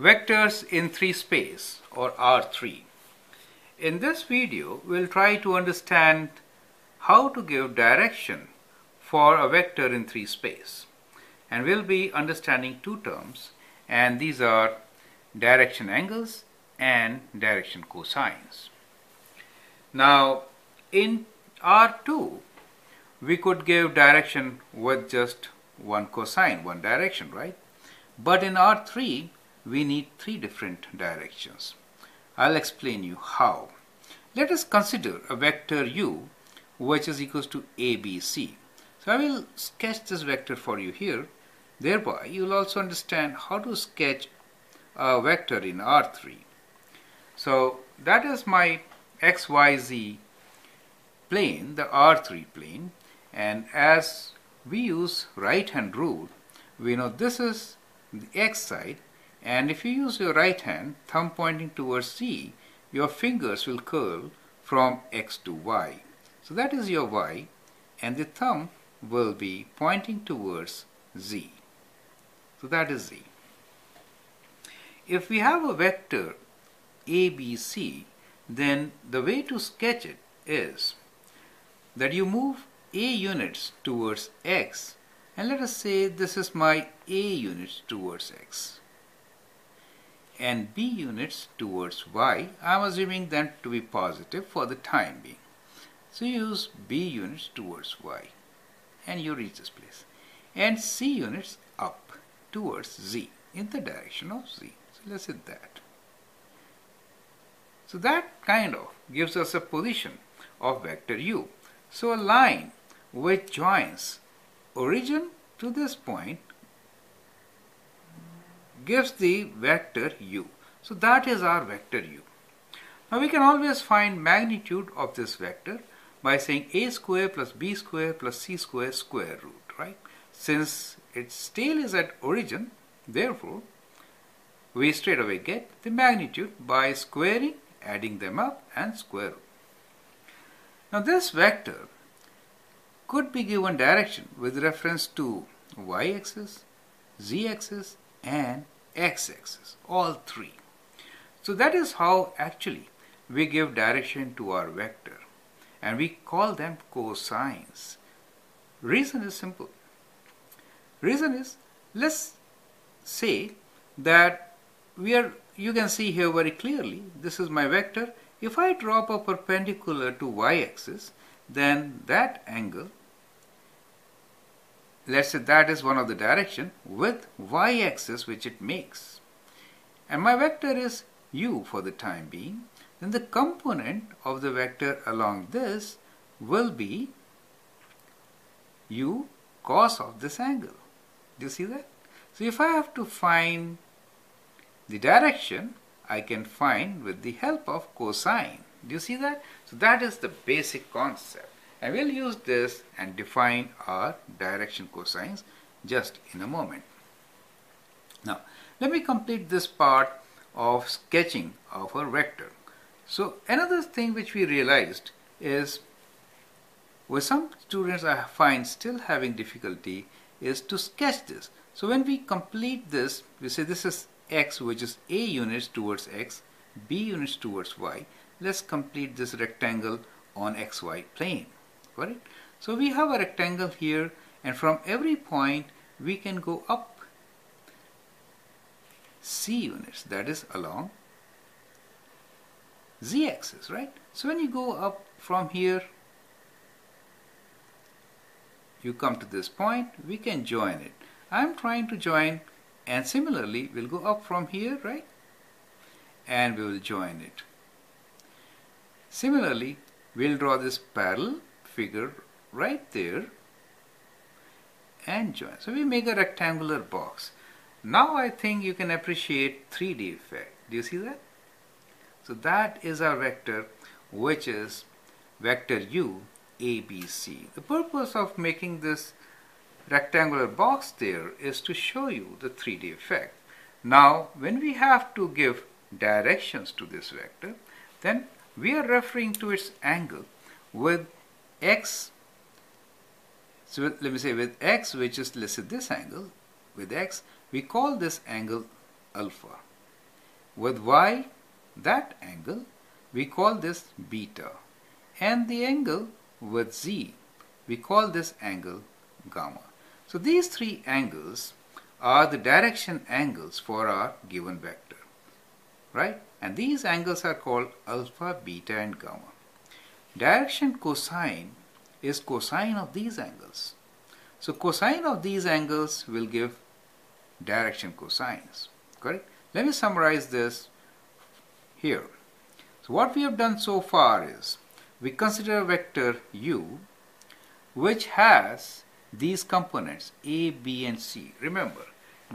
Vectors in 3 space or R3. In this video, we'll try to understand how to give direction for a vector in 3 space. And we'll be understanding two terms and these are direction angles and direction cosines. Now in R2, we could give direction with just one cosine, one direction, right? But in R3, we need three different directions. I'll explain you how. Let us consider a vector u which is equals to ABC. So I will sketch this vector for you here. Thereby you will also understand how to sketch a vector in R3. So that is my XYZ plane, the R3 plane and as we use right hand rule we know this is the X side and if you use your right hand, thumb pointing towards Z, your fingers will curl from X to Y. So that is your Y and the thumb will be pointing towards Z. So that is Z. If we have a vector ABC, then the way to sketch it is that you move A units towards X and let us say this is my A units towards X and B units towards Y. I'm assuming them to be positive for the time being. So use B units towards Y and you reach this place. And C units up towards Z in the direction of Z. So let's hit that. So that kind of gives us a position of vector u. So a line which joins origin to this point gives the vector u. So that is our vector u. Now we can always find magnitude of this vector by saying a square plus b square plus c square square root, right? Since its tail is at origin, therefore, we straight away get the magnitude by squaring, adding them up and square root. Now this vector could be given direction with reference to y-axis, z-axis and x-axis, all three. So that is how actually we give direction to our vector and we call them cosines. Reason is simple. Reason is, let's say that we are, you can see here very clearly, this is my vector. If I drop a perpendicular to y-axis, then that angle let's say that is one of the direction with y-axis which it makes. And my vector is u for the time being. Then the component of the vector along this will be u cos of this angle. Do you see that? So if I have to find the direction I can find with the help of cosine. Do you see that? So that is the basic concept and we'll use this and define our direction cosines just in a moment. Now, let me complete this part of sketching of a vector. So, another thing which we realized is with some students I find still having difficulty is to sketch this. So, when we complete this, we say this is x which is a units towards x, b units towards y. Let's complete this rectangle on xy plane correct? So we have a rectangle here and from every point we can go up c units that is along z axis right? So when you go up from here you come to this point we can join it. I'm trying to join and similarly we'll go up from here right? And we will join it. Similarly we'll draw this parallel figure right there and join. So we make a rectangular box. Now I think you can appreciate 3D effect. Do you see that? So that is our vector which is vector u ABC. The purpose of making this rectangular box there is to show you the 3D effect. Now when we have to give directions to this vector then we are referring to its angle with x so let me say with x which is let's say this angle with x we call this angle alpha with y, that angle, we call this beta. And the angle with z, we call this angle gamma. So these three angles are the direction angles for our given vector, right? And these angles are called alpha, beta and gamma. Direction cosine is cosine of these angles. So cosine of these angles will give direction cosines, correct? Let me summarize this here. So what we have done so far is we consider a vector u which has these components a, b and c. Remember,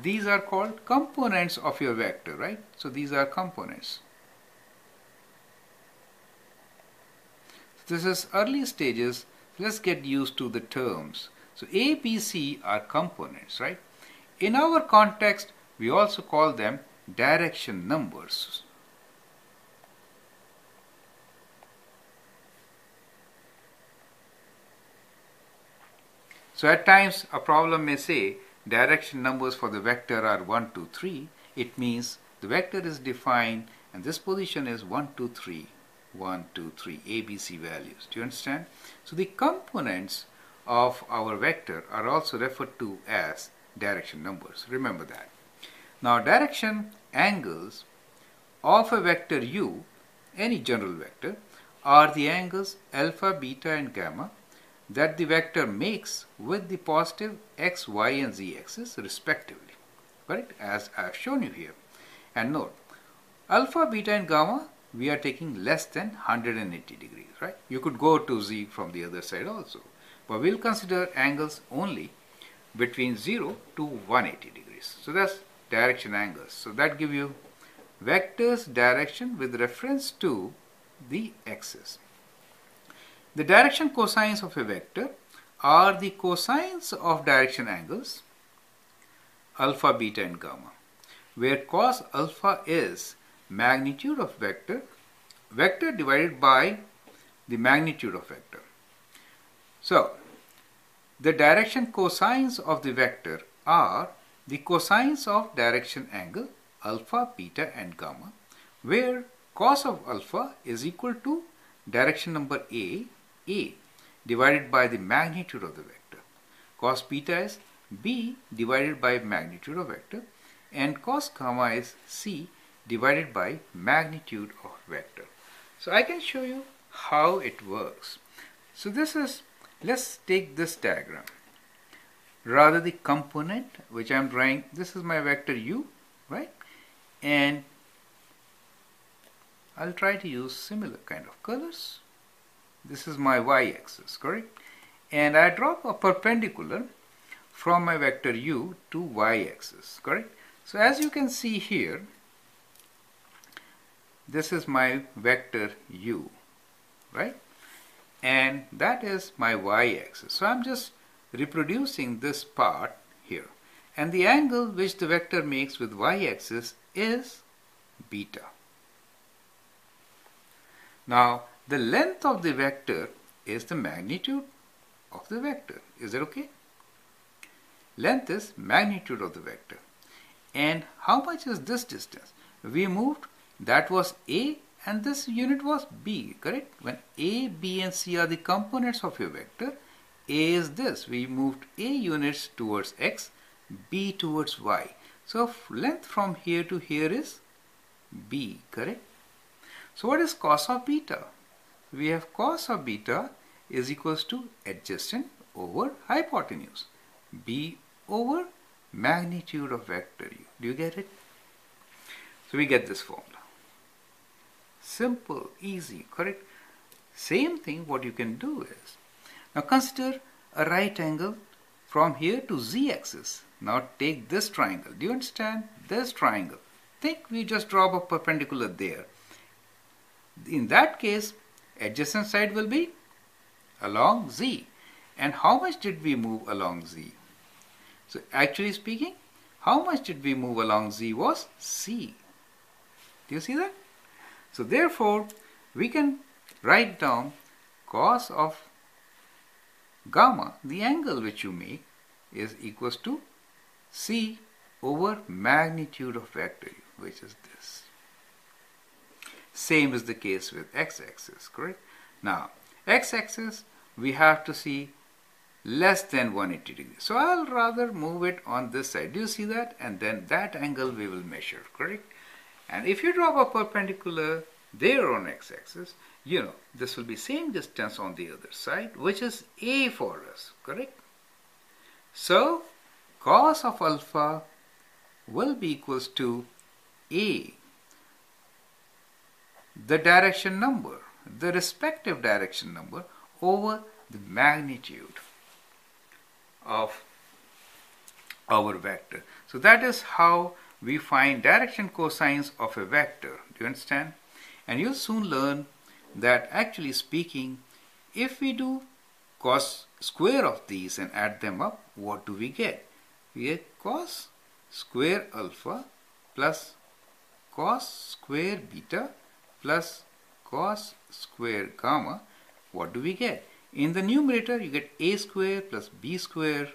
these are called components of your vector, right? So these are components. This is early stages. Let's get used to the terms. So A, B, C are components, right? In our context, we also call them direction numbers. So at times a problem may say direction numbers for the vector are 1, 2, 3. It means the vector is defined and this position is 1, 2, 3, 1, 2, 3, A, B, C values. Do you understand? So the components of our vector are also referred to as direction numbers. Remember that. Now direction angles of a vector u, any general vector, are the angles alpha, beta and gamma that the vector makes with the positive x, y and z axis respectively, right? As I have shown you here. And note, alpha, beta and gamma we are taking less than 180 degrees, right? You could go to z from the other side also. But we'll consider angles only between 0 to 180 degrees. So that's direction angles. So that give you vector's direction with reference to the axis. The direction cosines of a vector are the cosines of direction angles alpha, beta and gamma where cos alpha is magnitude of vector vector divided by the magnitude of vector. So the direction cosines of the vector are the cosines of direction angle alpha, beta and gamma where cos of alpha is equal to direction number A a divided by the magnitude of the vector. Cos beta is B divided by magnitude of vector and cos gamma is C divided by magnitude of vector. So I can show you how it works. So this is, let's take this diagram. Rather the component which I am drawing, this is my vector u, right? And I'll try to use similar kind of colors this is my y-axis, correct? And I drop a perpendicular from my vector u to y-axis, correct? So as you can see here, this is my vector u, right? And that is my y-axis. So I'm just reproducing this part here. And the angle which the vector makes with y-axis is beta. Now, the length of the vector is the magnitude of the vector. Is that okay? Length is magnitude of the vector. And how much is this distance? We moved, that was A and this unit was B, correct? When A, B and C are the components of your vector, A is this. We moved A units towards X, B towards Y. So length from here to here is B, correct? So what is cos of beta? we have cos of beta is equals to adjacent over hypotenuse. B over magnitude of vector u. Do you get it? So we get this formula. Simple, easy, correct? Same thing what you can do is, now consider a right angle from here to z axis. Now take this triangle. Do you understand? This triangle. Think we just drop a perpendicular there. In that case, adjacent side will be along z. And how much did we move along z? So actually speaking, how much did we move along z was c. Do you see that? So therefore, we can write down cos of gamma, the angle which you make, is equals to c over magnitude of vector u, which is this. Same is the case with x-axis, correct? Now, x-axis, we have to see less than 180 degrees. So I'll rather move it on this side. Do you see that? And then that angle we will measure, correct? And if you drop a perpendicular there on x-axis, you know, this will be same distance on the other side, which is a for us, correct? So, cos of alpha will be equals to a, the direction number, the respective direction number over the magnitude of our vector. So that is how we find direction cosines of a vector. Do you understand? And you'll soon learn that actually speaking, if we do cos square of these and add them up, what do we get? We get cos square alpha plus cos square beta plus cos square gamma. What do we get? In the numerator, you get a square plus b square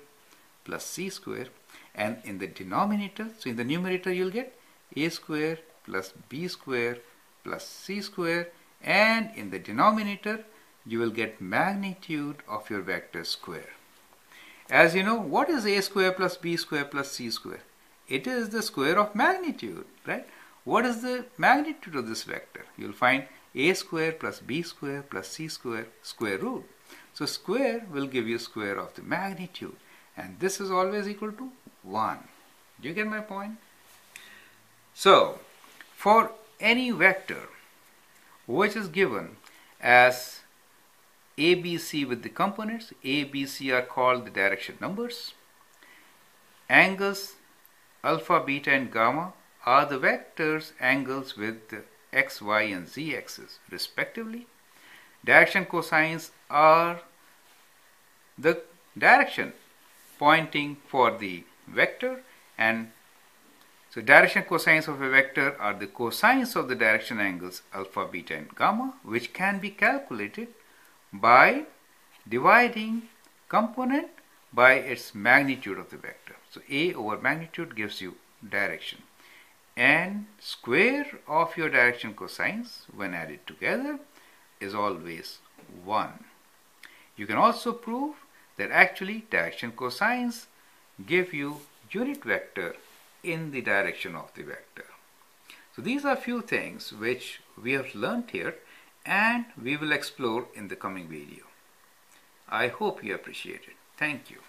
plus c square. And in the denominator, so in the numerator, you'll get a square plus b square plus c square. And in the denominator, you will get magnitude of your vector square. As you know, what is a square plus b square plus c square? It is the square of magnitude, right? What is the magnitude of this vector? You'll find a square plus b square plus c square square root. So square will give you square of the magnitude and this is always equal to 1. Do you get my point? So for any vector which is given as ABC with the components, ABC are called the direction numbers. Angles alpha, beta and gamma are the vectors angles with the x, y and z axis respectively. Direction cosines are the direction pointing for the vector and so direction cosines of a vector are the cosines of the direction angles alpha, beta and gamma which can be calculated by dividing component by its magnitude of the vector. So A over magnitude gives you direction and square of your direction cosines when added together is always 1. You can also prove that actually direction cosines give you unit vector in the direction of the vector. So these are few things which we have learned here and we will explore in the coming video. I hope you appreciate it. Thank you.